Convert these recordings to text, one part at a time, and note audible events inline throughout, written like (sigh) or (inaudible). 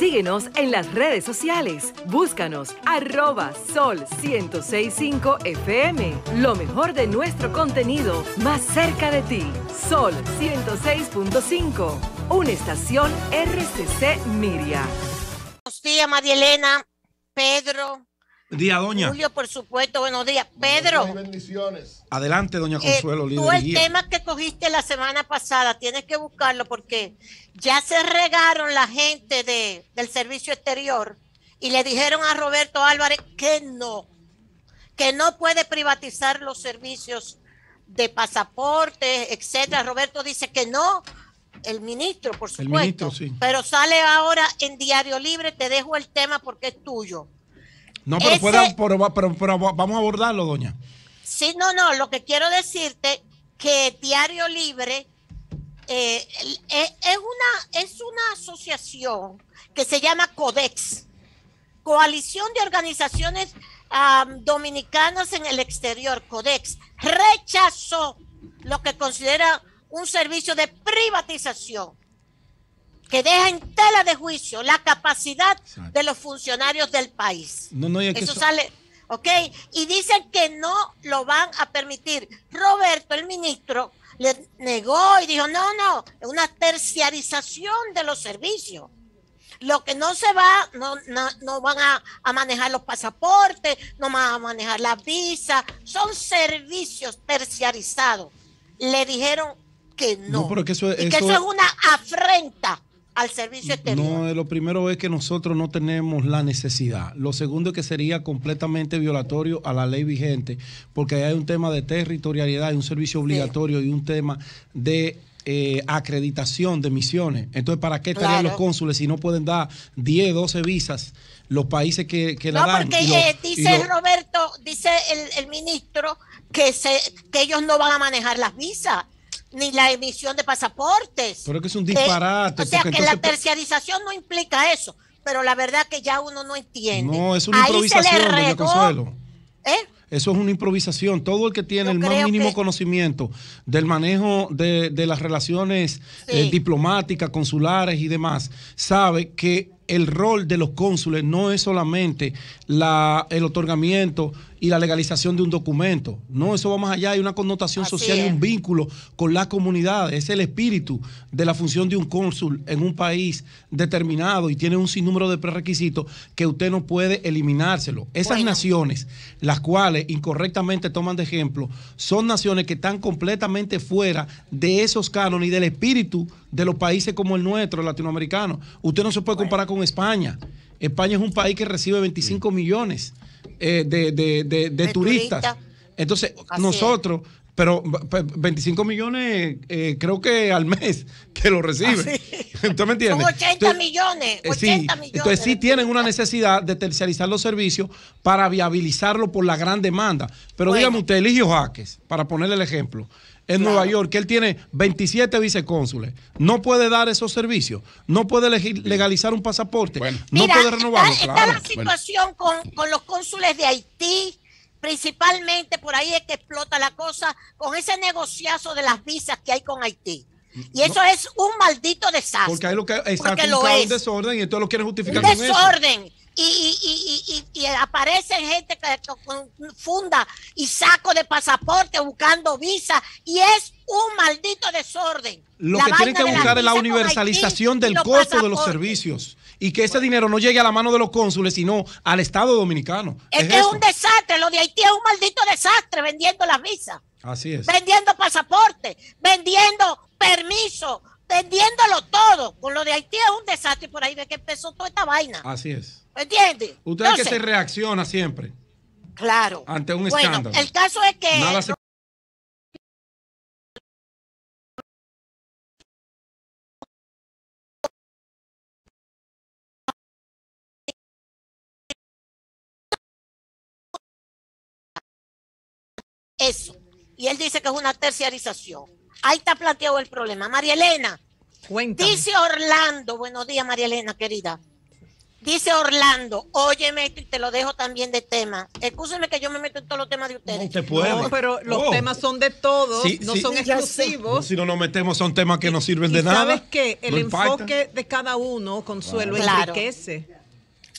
Síguenos en las redes sociales. Búscanos arroba sol 1065 FM. Lo mejor de nuestro contenido más cerca de ti. Sol 106.5. Una estación RCC Miria. Buenos días, María Elena, Pedro. Día, doña. Julio, por supuesto, buenos días. Pedro. bendiciones. Adelante, doña Eh, Consuelo, líder tú el guía. tema que cogiste la semana pasada, tienes que buscarlo porque ya se regaron la gente de, del servicio exterior y le dijeron a Roberto Álvarez que no, que no puede privatizar los servicios de pasaporte, etcétera. Roberto dice que no, el ministro, por El supuesto. ministro, sí. Pero sale ahora en Diario Libre, te dejo el tema porque es tuyo. No, pero, ese- pueda- pero, pero- pero va- vamos a abordarlo, doña. Sí, no, no, lo que quiero decirte que Diario Libre eh, eh, es, una, es una asociación que se llama CODEX, Coalición de Organizaciones Dominicanas en el Exterior, CODEX, rechazó lo que considera un servicio de privatización que deja en tela de juicio la capacidad Exacto. de los funcionarios del país. No, no, Eso eso- sale, ¿ok? Y dicen que no lo van a permitir. Roberto, el ministro, le negó y dijo, no, no, es una terciarización de los servicios. Lo que no se va, no, no, no van a, a manejar los pasaportes, no van a manejar las visas, son servicios terciarizados. Le dijeron que no. No, pero que eso- y que eso- eso es una afrenta al servicio exterior. No, lo primero es que nosotros no tenemos la necesidad. Lo segundo es que sería completamente violatorio a la ley vigente, porque hay un tema de territorialidad, un servicio obligatorio y un tema de eh, acreditación de misiones. Entonces, ¿para qué estarían Claro. los cónsules si no pueden dar 10, 12 visas los países que, que la No, dan? porque Y lo- eh, dice Roberto, dice el, el ministro que se que ellos no van a manejar las visas ni la emisión de pasaportes. Pero es que es un Eh, disparate. o sea que la terciarización no implica eso, pero la verdad que ya uno no entiende. No, es una Ahí improvisación, doña Consuelo. ¿eh? Eso es una improvisación. Todo el que tiene Yo el más mínimo que- conocimiento del manejo de, de las relaciones eh, diplomáticas, consulares y demás, sabe que el rol de los cónsules no es solamente la, el otorgamiento y la legalización de un documento. No, eso va más allá. Hay una connotación Así social y un vínculo con la comunidad. Es el espíritu de la función de un cónsul en un país determinado y tiene un sinnúmero de prerequisitos que usted no puede eliminárselo. Esas Bueno. naciones, las cuales incorrectamente toman de ejemplo, son naciones que están completamente fuera de esos cánones y del espíritu de los países como el nuestro, el latinoamericano. Usted no se puede comparar con España. España es un país que recibe 25 millones eh, de, de- de- de turistas. Entonces, Así nosotros, pero p- 25 millones eh, creo que al mes (laughs) que lo recibe. ¿Usted (laughs) me entiende? Son 80 Entonces, millones, eh, 80 sí, millones. entonces sí tienen una necesidad de terciarizar los servicios para viabilizarlo por la gran demanda. Pero Bueno. dígame usted, Eligio Jaques, para ponerle el ejemplo, en Claro. Nueva York, que él tiene 27 vicecónsules, no puede dar esos servicios, no puede legalizar un pasaporte, Bueno. no Mira, puede renovarlo. Está, está claro. la situación con, con los cónsules de Haití, principalmente por ahí es que explota la cosa, con ese negociazo de las visas que hay con Haití. Y eso es un maldito desastre. Porque hay lo que está Porque lo un es. desorden y entonces lo quieren un justificar con eso. desorden. Y, y, y, y- y aparecen gente que, con funda y saco de pasaporte buscando visa y es un maldito desorden. Lo La que tienen que buscar es la universalización del costo de los servicios y que ese dinero no llegue a la mano de los cónsules, sino al Estado dominicano. Es Es que es un desastre, lo de Haití es un maldito desastre vendiendo las visas. Así es. vendiendo pasaporte, vendiendo permiso, vendiéndolo todo. Con lo de Haití es un desastre por ahí ve que empezó toda esta vaina. Así es. ¿Entiendes? Usted es que se reacciona siempre Claro. ante un Bueno, escándalo. el caso es que Nada se- eso. Y él dice que es una terciarización. Ahí está planteado el problema. María Elena, Cuéntame. dice Orlando, buenos días María Elena, querida. Dice Orlando, óyeme esto y te lo dejo también de tema. Escúcheme que yo me meto en todos los temas de ustedes. No te puede. No, pero los Oh. temas son de todos, Sí, no sí. son exclusivos. Si no nos metemos son temas que no sirven Y de nada. sabes que el No enfoque de cada uno, Consuelo, Claro. enriquece.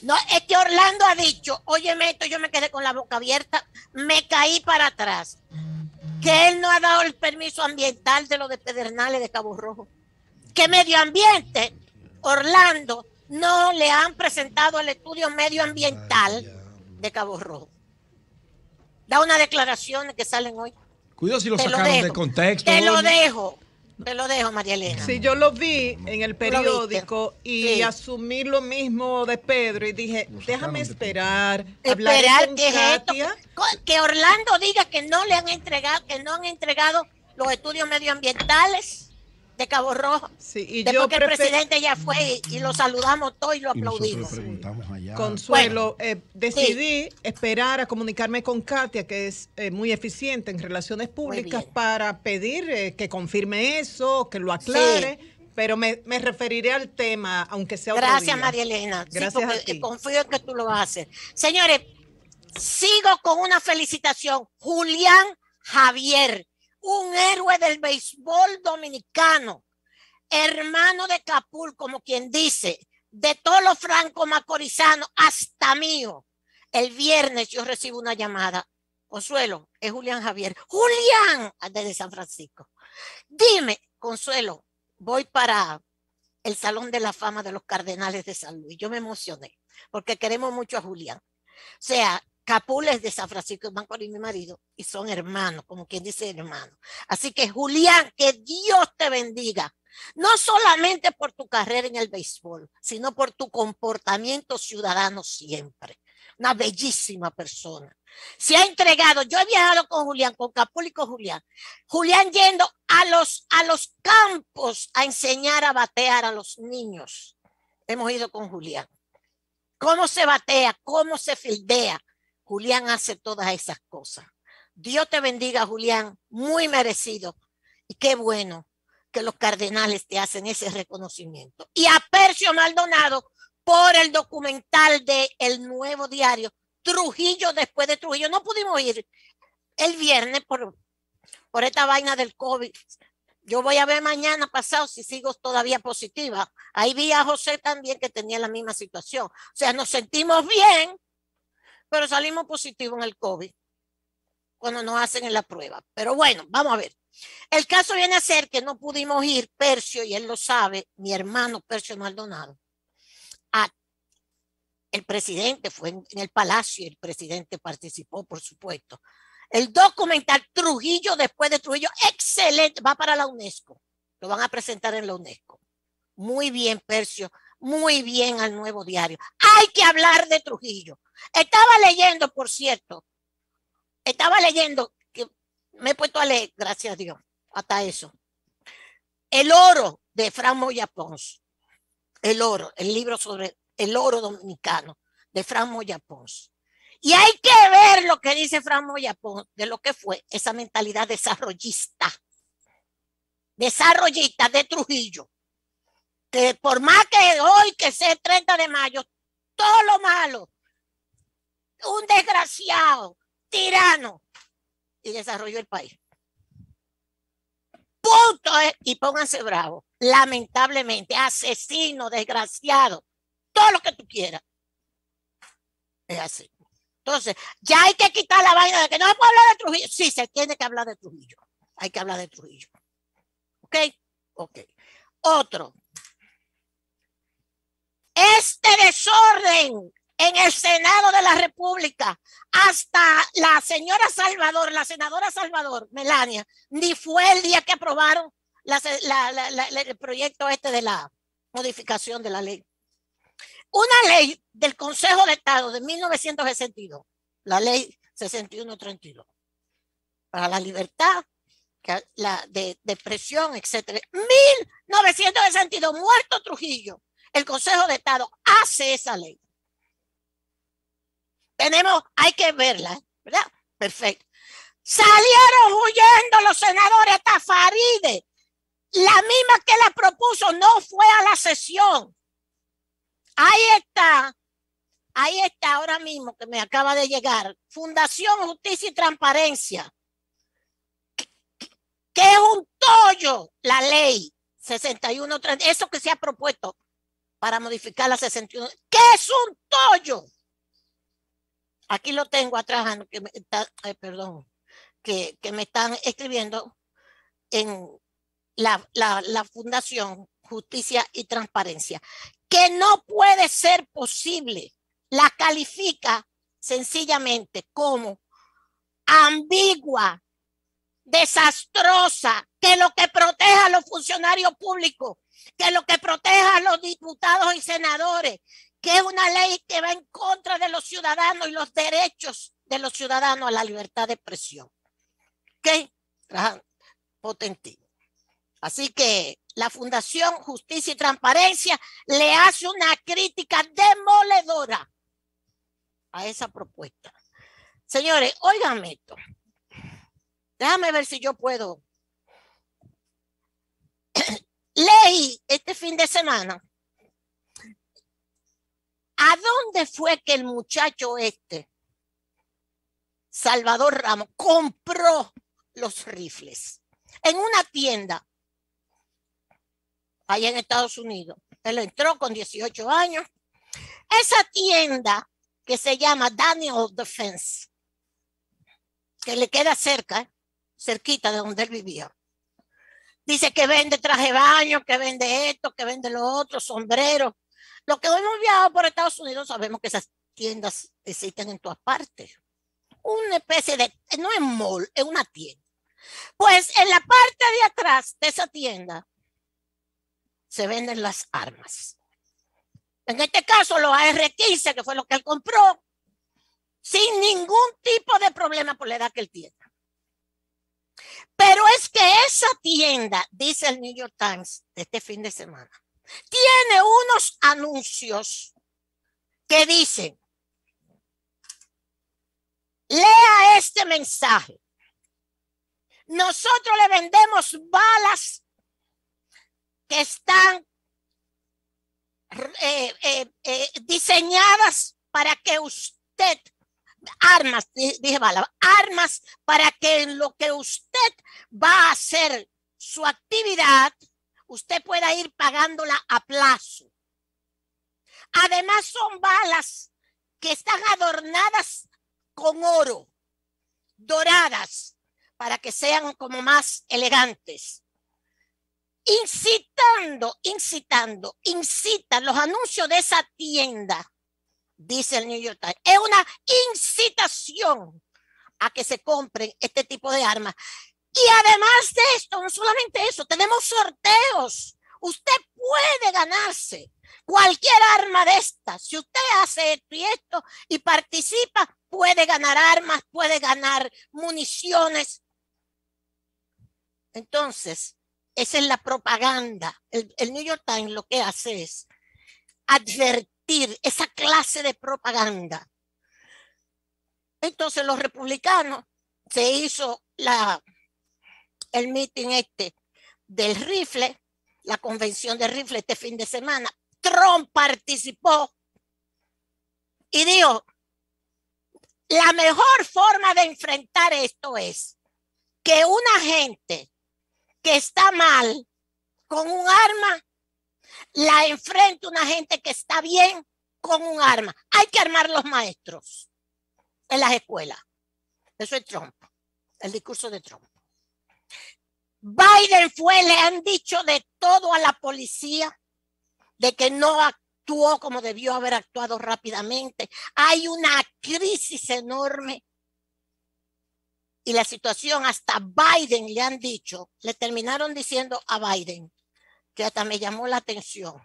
No, es que Orlando ha dicho, óyeme esto, yo me quedé con la boca abierta, me caí para atrás. Que él no ha dado el permiso ambiental de lo de Pedernales de Cabo Rojo. Que medio ambiente, Orlando, no le han presentado el estudio medioambiental de Cabo Rojo. Da unas declaraciones que salen hoy. Cuidado si lo Te lo sacaron de contexto. Te lo dejo. Te lo dejo, María Elena. Sí, yo lo vi en el periódico y Sí. asumí lo mismo de Pedro y dije, déjame esperar, Esperar con que es esto, que Orlando diga que no le han entregado, que no han entregado los estudios medioambientales de Cabo Rojo. Sí, y Después yo que el presidente ya fue y, y lo saludamos todos y lo Y nosotros aplaudimos. le preguntamos allá. Consuelo, eh, decidí esperar a comunicarme con Katia, que es eh, muy eficiente en relaciones públicas, para pedir eh, que confirme eso, que lo aclare, pero me, me referiré al tema, aunque sea otro Gracias, día. María Elena. Sí, Gracias porque, a ti. Confío en que tú lo vas a hacer. Señores, sigo con una felicitación. Julián Javier, un héroe del béisbol dominicano, hermano de Capul, como quien dice, de todos los franco macorizanos hasta mío. El viernes yo recibo una llamada. Consuelo, es Julián Javier. Julián, desde San Francisco. Dime, Consuelo, voy para el Salón de la Fama de los Cardenales de San Luis. Yo me emocioné porque queremos mucho a Julián. O sea, Capul es de San Francisco de Macorís, mi marido, y son hermanos, como quien dice hermano. Así que Julián, que Dios te bendiga, no solamente por tu carrera en el béisbol, sino por tu comportamiento ciudadano siempre. Una bellísima persona. Se ha entregado, yo he viajado con Julián, con Capul y con Julián. Julián yendo a los, a los campos a enseñar a batear a los niños. Hemos ido con Julián. ¿Cómo se batea? ¿Cómo se fildea? Julián hace todas esas cosas. Dios te bendiga, Julián. Muy merecido. Y qué bueno que los cardenales te hacen ese reconocimiento. Y a Percio Maldonado por el documental de El Nuevo Diario. Trujillo después de Trujillo. No pudimos ir el viernes por, por esta vaina del COVID. Yo voy a ver mañana pasado si sigo todavía positiva. Ahí vi a José también que tenía la misma situación. O sea, nos sentimos bien, pero salimos positivos en el COVID cuando nos hacen en la prueba. Pero bueno, vamos a ver. El caso viene a ser que no pudimos ir, Percio, y él lo sabe, mi hermano Percio Maldonado, a el presidente fue en, el palacio y el presidente participó, por supuesto. El documental Trujillo después de Trujillo, excelente, va para la UNESCO. Lo van a presentar en la UNESCO. Muy bien, Percio, muy bien al nuevo diario. Hay que hablar de Trujillo. Estaba leyendo, por cierto, estaba leyendo, que me he puesto a leer, gracias a Dios, hasta eso. El oro de Fran Moya Pons. El oro, el libro sobre el oro dominicano de Fran Moya Pons. Y hay que ver lo que dice Fran Moya Pons de lo que fue esa mentalidad desarrollista, desarrollista de Trujillo, que por más que hoy, que sea el 30 de mayo, todo lo malo, un desgraciado, tirano, y desarrolló el país. Punto. eh, Y pónganse bravos. Lamentablemente, asesino, desgraciado, todo lo que tú quieras. Es así. Entonces, ya hay que quitar la vaina de que no se puede hablar de Trujillo. Sí, se tiene que hablar de Trujillo. Hay que hablar de Trujillo. ¿Ok? Ok. Otro. Este desorden en el Senado de la República, hasta la señora Salvador, la senadora Salvador, Melania, ni fue el día que aprobaron la, la, la, el proyecto este de la modificación de la ley. Una ley del Consejo de Estado de 1962, la ley 6132, para la libertad la, de, expresión, etc. 1962, muerto Trujillo, el Consejo de Estado hace esa ley. Tenemos, hay que verla, ¿verdad? Perfecto. Salieron huyendo los senadores hasta Faride. La misma que la propuso no fue a la sesión. Ahí está. Ahí está ahora mismo que me acaba de llegar. Fundación Justicia y Transparencia. Que es un tollo la ley 61, eso que se ha propuesto para modificar la 61. ¿Qué es un tollo? Aquí lo tengo atrás, que me está, perdón, que, que, me están escribiendo en la, la, la Fundación Justicia y Transparencia, que no puede ser posible. La califica sencillamente como ambigua, desastrosa, que lo que proteja a los funcionarios públicos, que lo que proteja a los diputados y senadores, que es una ley que va en contra de los ciudadanos y los derechos de los ciudadanos a la libertad de expresión. ¿Ok? Potentino. Así que la Fundación Justicia y Transparencia le hace una crítica demoledora a esa propuesta. Señores, óiganme esto. Déjame ver si yo puedo. Leí este fin de semana. ¿A dónde fue que el muchacho este, Salvador Ramos, compró los rifles? En una tienda, allá en Estados Unidos. Él entró con 18 años. Esa tienda que se llama Daniel Defense, que le queda cerca, cerquita de donde él vivía. Dice que vende traje de baño, que vende esto, que vende lo otro, sombreros. Lo que hemos viajado por Estados Unidos sabemos que esas tiendas existen en todas partes. Una especie de, no es mall, es una tienda. Pues en la parte de atrás de esa tienda se venden las armas. En este caso, los AR-15, que fue lo que él compró, sin ningún tipo de problema por la edad que él tiene. Pero es que esa tienda, dice el New York Times de este fin de semana, tiene unos anuncios que dicen, lea este mensaje. Nosotros le vendemos balas que están eh, eh, eh, diseñadas para que usted armas, dije bala, armas para que en lo que usted va a hacer su actividad, usted pueda ir pagándola a plazo. Además son balas que están adornadas con oro, doradas, para que sean como más elegantes. Incitando, incitando, incitan los anuncios de esa tienda dice el New York Times. Es una incitación a que se compren este tipo de armas. Y además de esto, no solamente eso, tenemos sorteos. Usted puede ganarse cualquier arma de estas. Si usted hace esto y esto y participa, puede ganar armas, puede ganar municiones. Entonces, esa es la propaganda. El, New York Times lo que hace es advertir esa clase de propaganda. Entonces los republicanos se hizo la, el meeting este del rifle, la convención de rifle este fin de semana. Trump participó y dijo, la mejor forma de enfrentar esto es que una gente que está mal con un arma la enfrenta una gente que está bien con un arma. Hay que armar los maestros en las escuelas. Eso es Trump, el discurso de Trump. Biden fue, le han dicho de todo a la policía, de que no actuó como debió haber actuado rápidamente. Hay una crisis enorme. Y la situación hasta Biden le han dicho, le terminaron diciendo a Biden, que hasta me llamó la atención.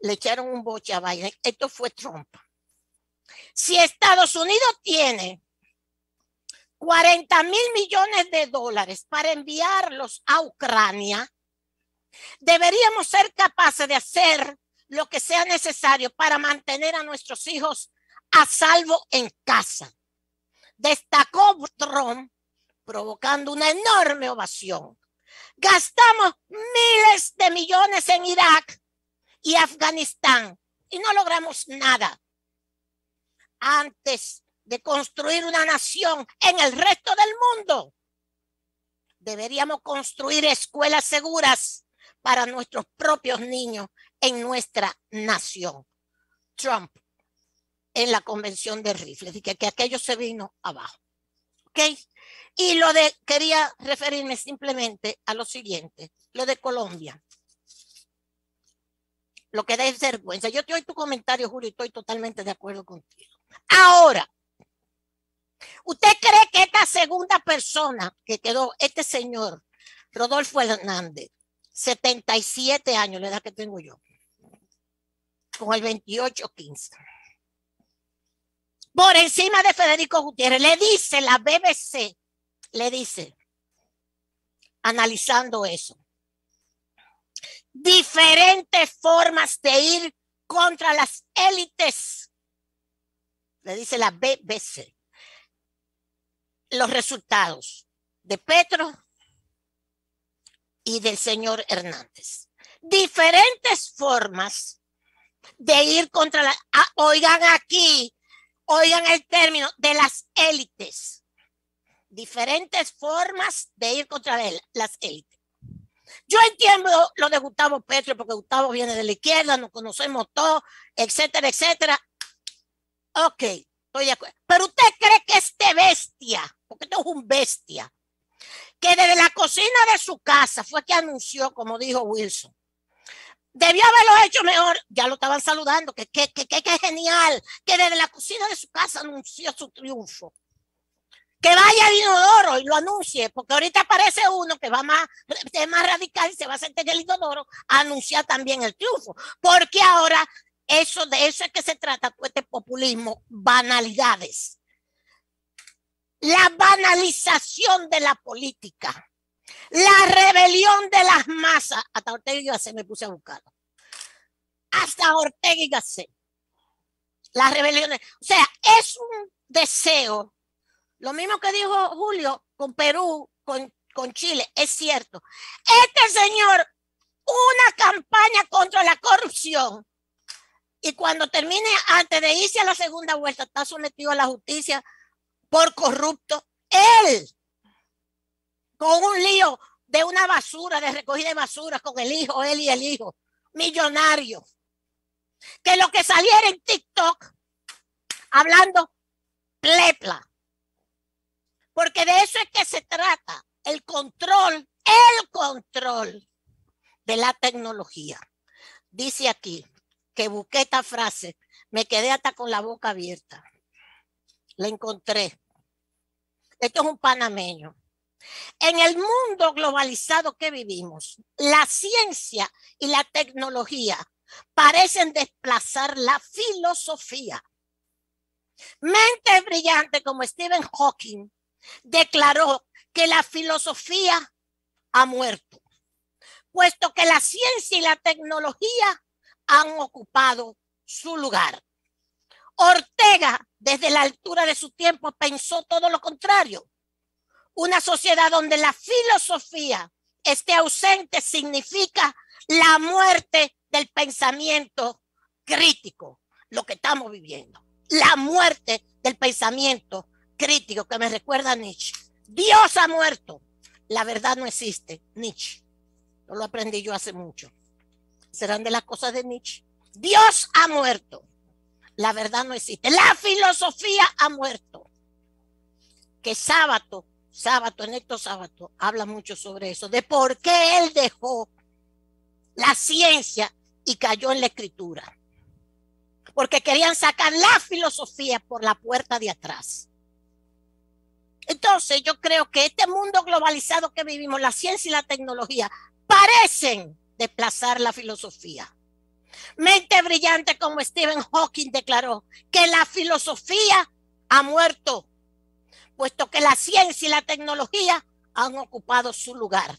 Le echaron un boche a Biden. Esto fue Trump. Si Estados Unidos tiene 40 mil millones de dólares para enviarlos a Ucrania, deberíamos ser capaces de hacer lo que sea necesario para mantener a nuestros hijos a salvo en casa. Destacó Trump provocando una enorme ovación. Gastamos miles de millones en Irak y Afganistán y no logramos nada. Antes de construir una nación en el resto del mundo, deberíamos construir escuelas seguras para nuestros propios niños en nuestra nación. Trump en la convención de rifles, y que, que aquello se vino abajo. Y lo de, quería referirme simplemente a lo siguiente, lo de Colombia. Lo que da es vergüenza. Yo te oí tu comentario, Julio, y estoy totalmente de acuerdo contigo. Ahora, ¿usted cree que esta segunda persona que quedó, este señor, Rodolfo Hernández, 77 años, la edad que tengo yo, con el 28-15, por encima de Federico Gutiérrez, le dice la BBC, le dice, analizando eso, diferentes formas de ir contra las élites, le dice la BBC, los resultados de Petro y del señor Hernández. Diferentes formas de ir contra la... Ah, oigan aquí, oigan el término de las élites. Diferentes formas de ir contra él, las élites. Yo entiendo lo de Gustavo Petro, porque Gustavo viene de la izquierda, nos conocemos todos, etcétera, etcétera. Ok, estoy de acuerdo. Pero usted cree que este bestia, porque esto es un bestia, que desde la cocina de su casa fue que anunció, como dijo Wilson, Debió haberlo hecho mejor. Ya lo estaban saludando. Que, que, que, que, genial. Que desde la cocina de su casa anunció su triunfo. Que vaya al inodoro y lo anuncie. Porque ahorita aparece uno que va más, más radical y se va a sentir el inodoro a anunciar también el triunfo. Porque ahora eso de eso es que se trata todo este populismo, banalidades. La banalización de la política la rebelión de las masas. Hasta Ortega y Gasset me puse a buscarlo. Hasta Ortega y Gasset. Las rebeliones. O sea, es un deseo. Lo mismo que dijo Julio con Perú, con, con Chile. Es cierto. Este señor, una campaña contra la corrupción. Y cuando termine, antes de irse a la segunda vuelta, está sometido a la justicia por corrupto. Él con un lío de una basura, de recogida de basura con el hijo, él y el hijo, millonario. Que lo que saliera en TikTok hablando plepla. Porque de eso es que se trata, el control, el control de la tecnología. Dice aquí que busqué esta frase, me quedé hasta con la boca abierta. La encontré. Esto es un panameño. En el mundo globalizado que vivimos, la ciencia y la tecnología parecen desplazar la filosofía. Mente brillante como Stephen Hawking declaró que la filosofía ha muerto, puesto que la ciencia y la tecnología han ocupado su lugar. Ortega, desde la altura de su tiempo, pensó todo lo contrario una sociedad donde la filosofía esté ausente significa la muerte del pensamiento crítico, lo que estamos viviendo. La muerte del pensamiento crítico que me recuerda a Nietzsche. Dios ha muerto. La verdad no existe, Nietzsche. No lo aprendí yo hace mucho. Serán de las cosas de Nietzsche. Dios ha muerto. La verdad no existe. La filosofía ha muerto. Que sábado sábado, en estos sábados, habla mucho sobre eso, de por qué él dejó la ciencia y cayó en la escritura. Porque querían sacar la filosofía por la puerta de atrás. Entonces yo creo que este mundo globalizado que vivimos, la ciencia y la tecnología, parecen desplazar la filosofía. Mente brillante como Stephen Hawking declaró que la filosofía ha muerto puesto que la ciencia y la tecnología han ocupado su lugar.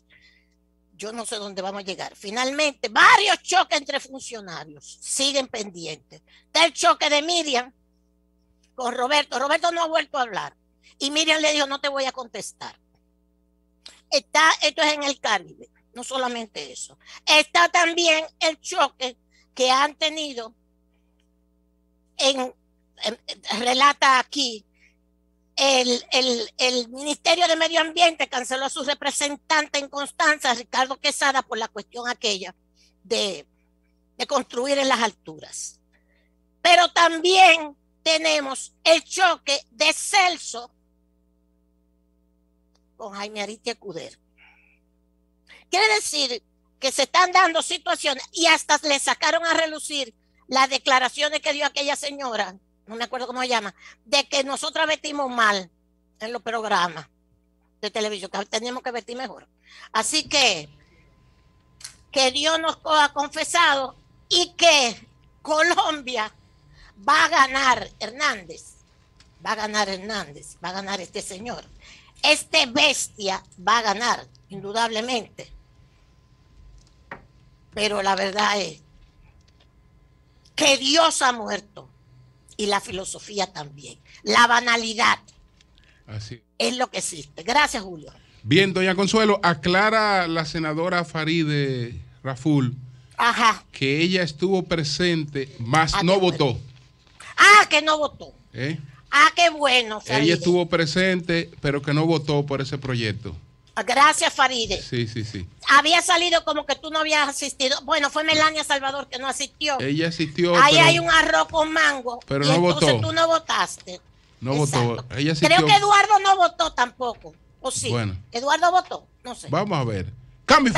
Yo no sé dónde vamos a llegar. Finalmente, varios choques entre funcionarios siguen pendientes. Está el choque de Miriam con Roberto. Roberto no ha vuelto a hablar. Y Miriam le dijo, no te voy a contestar. Está, esto es en el Caribe, no solamente eso. Está también el choque que han tenido en, relata aquí, el, el, Ministerio de Medio Ambiente canceló a su representante en Constanza, Ricardo Quesada, por la cuestión aquella de, de construir en las alturas. Pero también tenemos el choque de Celso con Jaime Aritia Cuder. Quiere decir que se están dando situaciones y hasta le sacaron a relucir las declaraciones que dio aquella señora, no me acuerdo cómo se llama, de que nosotros vestimos mal en los programas de televisión, que tenemos que vestir mejor. Así que que Dios nos ha confesado y que Colombia va a ganar Hernández, va a ganar Hernández, va a ganar este señor. Este bestia va a ganar, indudablemente. Pero la verdad es que Dios ha muerto y la filosofía también. La banalidad Así. es lo que existe. Gracias, Julio. Bien, doña Consuelo, aclara la senadora Faride Raful Ajá. que ella estuvo presente, más ah, no votó. Ah, que no votó. ¿Eh? Ah, qué bueno. Ella estuvo presente, pero que no votó por ese proyecto. Gracias, Faride. Sí, sí, sí. Había salido como que tú no habías asistido. Bueno, fue Melania Salvador que no asistió. Ella asistió. Ahí hay un arroz con mango. Pero no entonces tú no votaste. No votó. Ella Creo que Eduardo no votó tampoco. ¿O sí? Bueno. Eduardo votó. No sé. Vamos a ver. Cambio.